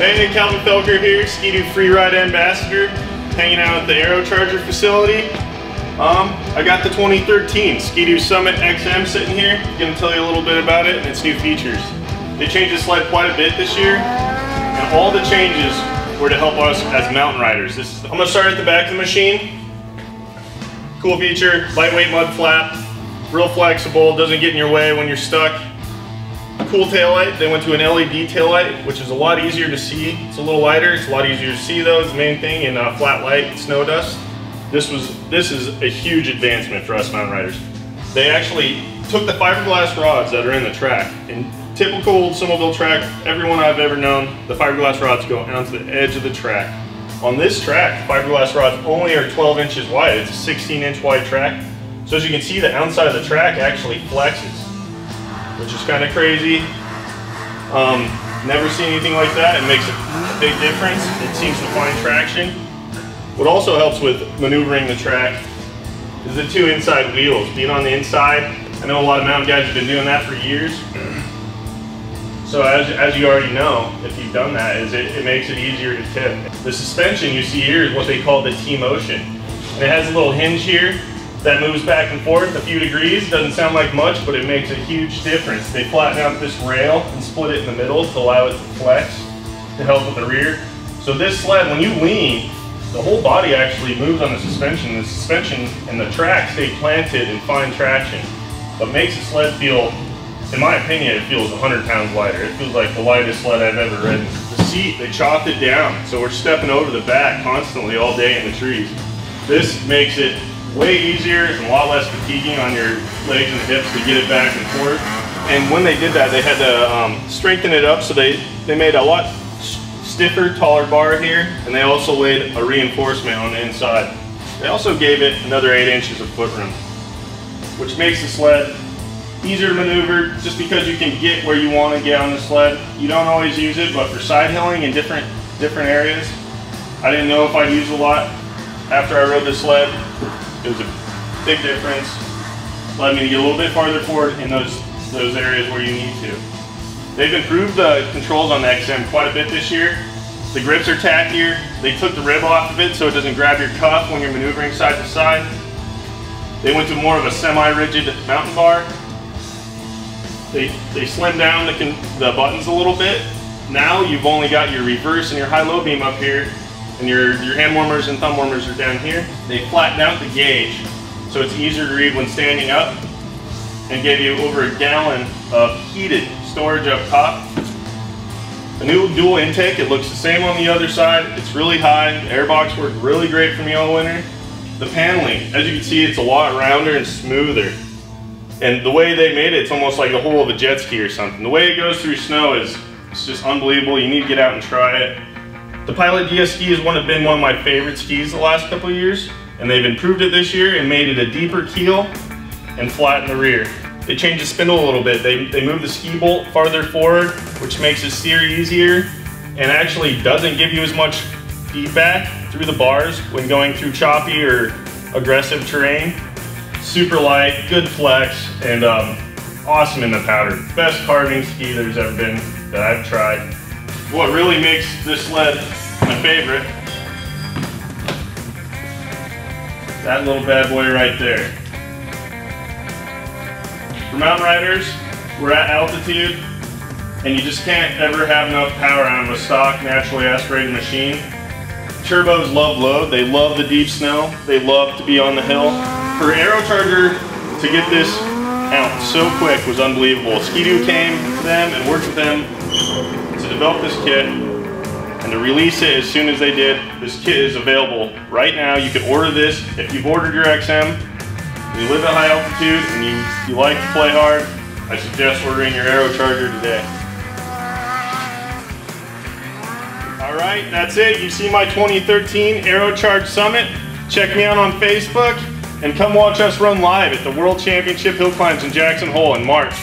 Hey, Calvin Felker here, Ski-Doo Freeride Ambassador, hanging out at the Aerocharger facility. Um, I got the 2013 Ski-Doo Summit XM sitting here. Gonna tell you a little bit about it and its new features. They changed the sled quite a bit this year, and all the changes were to help us as mountain riders. This is, I'm gonna start at the back of the machine. Cool feature, lightweight mud flap, real flexible, doesn't get in your way when you're stuck cool tail light. They went to an LED tail light, which is a lot easier to see. It's a little lighter. It's a lot easier to see though. The main thing in uh, flat light, snow dust. This was this is a huge advancement for us mountain riders. They actually took the fiberglass rods that are in the track. In typical snowmobile track, everyone I've ever known, the fiberglass rods go onto the edge of the track. On this track, fiberglass rods only are 12 inches wide. It's a 16 inch wide track. So as you can see, the outside of the track actually flexes which is kind of crazy. Um, never seen anything like that. It makes a big difference. It seems to find traction. What also helps with maneuvering the track is the two inside wheels. Being on the inside, I know a lot of mountain guys have been doing that for years. So as, as you already know, if you've done that, is it, it makes it easier to tip. The suspension you see here is what they call the T-Motion. And it has a little hinge here that moves back and forth a few degrees. Doesn't sound like much, but it makes a huge difference. They flatten out this rail and split it in the middle to allow it to flex to help with the rear. So this sled, when you lean, the whole body actually moves on the suspension. The suspension and the track stay planted and find traction. But makes the sled feel, in my opinion, it feels 100 pounds lighter. It feels like the lightest sled I've ever ridden. The seat, they chopped it down. So we're stepping over the back constantly all day in the trees. This makes it way easier and a lot less fatiguing on your legs and hips to get it back and forth. And when they did that, they had to um, strengthen it up, so they, they made a lot stiffer, taller bar here, and they also laid a reinforcement on the inside. They also gave it another 8 inches of foot room, which makes the sled easier to maneuver just because you can get where you want to get on the sled. You don't always use it, but for side hilling in different, different areas, I didn't know if I'd use a lot after I rode the sled. It was a big difference. Allowed me to get a little bit farther forward in those, those areas where you need to. They've improved the controls on the XM quite a bit this year. The grips are tackier. They took the rib off of it so it doesn't grab your cuff when you're maneuvering side to side. They went to more of a semi-rigid mountain bar. They, they slimmed down the, the buttons a little bit. Now you've only got your reverse and your high-low beam up here and your, your hand warmers and thumb warmers are down here. They flatten out the gauge so it's easier to read when standing up and give you over a gallon of heated storage up top. A new dual intake, it looks the same on the other side. It's really high. The airbox worked really great for me all winter. The paneling, as you can see, it's a lot rounder and smoother. And the way they made it, it's almost like the whole of a jet ski or something. The way it goes through snow is it's just unbelievable. You need to get out and try it. The Pilot DS ski has one, been one of my favorite skis the last couple years, and they've improved it this year and made it a deeper keel and flatten the rear. They changed the spindle a little bit. They, they moved the ski bolt farther forward, which makes it steer easier and actually doesn't give you as much feedback through the bars when going through choppy or aggressive terrain. Super light, good flex, and um, awesome in the powder. Best carving ski there's ever been that I've tried. What really makes this sled my favorite, that little bad boy right there. For mountain riders, we're at altitude, and you just can't ever have enough power of a stock naturally aspirated machine. Turbos love load, they love the deep snow, they love to be on the hill. For Aerocharger to get this out so quick was unbelievable. Ski-Doo came to them and worked with them to develop this kit and to release it as soon as they did. This kit is available right now. You can order this. If you've ordered your XM, you live at high altitude and you, you like to play hard, I suggest ordering your Aerocharger today. All right, that's it. You see my 2013 Aerocharge Summit. Check me out on Facebook and come watch us run live at the World Championship Hill Climbs in Jackson Hole in March.